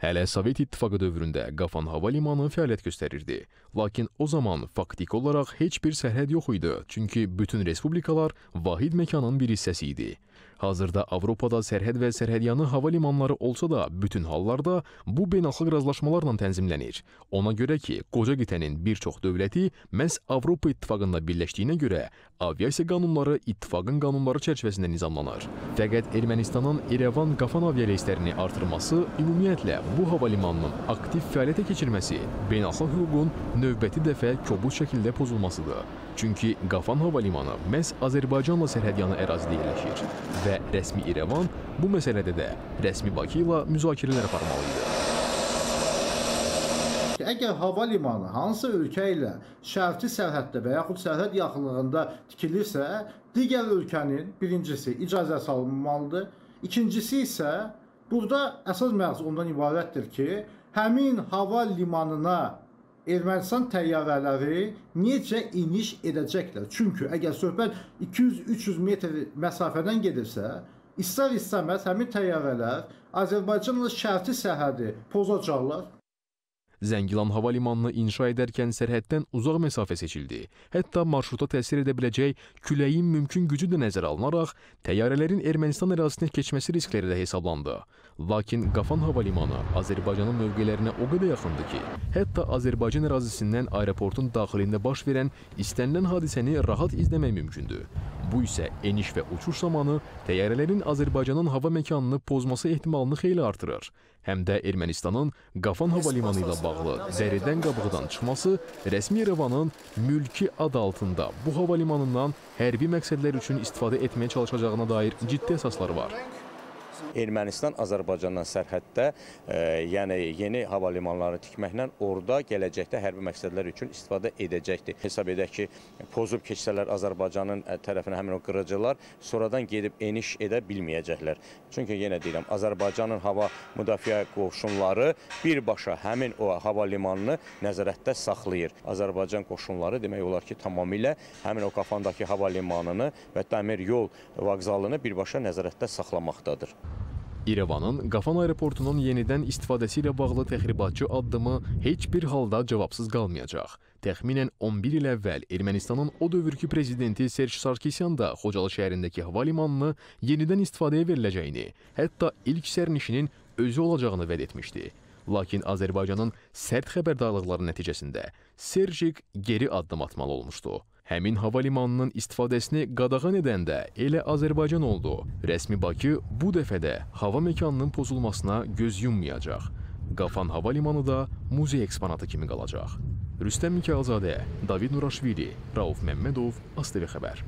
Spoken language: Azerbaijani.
Hələ Sovet İttifaqı dövründə Qafan hava limanı fəaliyyət göstərirdi. Lakin o zaman faktiki olaraq heç bir sərhəd yox idi, çünki bütün respublikalar vahid məkanın bir hissəsi idi. Hazırda Avropada sərhəd və sərhədyanı hava limanları olsa da, bütün hallarda bu beynəlxalq razılaşmalarla tənzimlənir. Ona görə ki, qoca qitənin bir çox dövləti məhz Avropa İttifaqında birləşdiyinə görə aviasiya qanunları ittifaqın qanunları çərçivəsində nizamlanır. Fəqət Ermənistanın İrəvan-Qafan aviareyslərini artırması, ümumiyyətlə bu hava limanının aktiv fəaliyyətə keçirməsi beynəlxalq hüququn növbəti dəfə kobud şəkildə pozulmasıdır. Çünki Qafan hava limanı məhz Azərbaycanla sərhədyanı ərazidə yerləşir və rəsmi İrəvan bu məsələdə də rəsmi Bakı ilə müzakirələr aparmalı idi. Əgər hava limanı hansı ölkə ilə şərti sərhəddə və yaxud sərhəd yaxınlığında tikilirsə, digər ölkənin birincisi icazəsi alınmalıdır. İkincisi isə burada əsas mərz ondan ibarətdir ki, həmin hava limanına Ermənistan təyyarələri necə iniş edəcəklər? Çünki əgər söhbət 200-300 metr məsafədən gedirsə, istər-istəməz həmin təyyarələr Azərbaycanla şərti sərhədi pozacaqlar. Zəngilan hava limanını inşa edərkən sərhəddən uzaq məsafə seçildi. Hətta marşruta təsir edə biləcək küləyin mümkün gücü də nəzərə alınaraq təyyarələrin Ermənistan ərazisinə keçməsi riskləri də hesablandı. Lakin Qafan hava limanı Azərbaycanın mövqelərinə o qədər yaxındır ki, hətta Azərbaycan ərazisindən aeroportun daxilində baş verən istənilən hadisəni rahat izləmək mümkündür. Bu isə eniş və uçuş zamanı təyyarələrin Azərbaycanın hava məkanını pozması ehtimalını xeyli artırır həm də Ermənistanın Qafan hava limanı ilə bağlı zəridən qabıqdan çıxması rəsmi İrəvanın mülki ad altında bu hava limanından hərbi məqsədlər üçün istifadə etməyə çalışacağına dair ciddi əsaslar var. Ermənistan Azərbaycanla sərhəddə, e, yəni yeni hava limanlarını tikməklə orada gələcəkdə hərbi məqsədlər üçün istifadə edəcəkdir. Hesab edək ki, pozub keçsələr Azərbaycanın e, tərəfinə həmin o qırıcılar sonradan gedib eniş edə bilməyəcəklər. Çünki yenə deyirəm, Azərbaycanın hava müdafiə qoşunları birbaşa həmin o hava limanını nəzarətdə saxlayır. Azərbaycan qoşunları demək olar ki, tamamilə həmin o Qafandakı hava limanını və dəmir yol vağzalını birbaşa nəzarətdə saxlamaqdadır. İrəvanın Qafan aeroportunun yenidən istifadəsi ilə bağlı təxribatçı addımı heç bir halda cavabsız qalmayacaq. Təxminən 11 il əvvəl Ermənistanın o dövrkü prezidenti Serj Sarkisyan da Xocalı şəhərindəki hava limanını yenidən istifadəyə veriləcəyini, hətta ilk sərnişinin özü olacağını vəd etmişdi. Lakin Azərbaycanın sərt xəbərdarlıqları nəticəsində Serjik geri addım atmalı olmuşdu. Həmin hava limanının istifadəsini qadağan edən də elə Azərbaycan oldu. Rəsmi Bakı bu dəfə də hava məkanının pozulmasına göz yummayacaq. Qafan hava limanı da muzey eksponatı kimi qalacaq. Rüstəm Mikayılzadə, David Nuraşvili, Rauf Məmmədov, ASTV xəbər.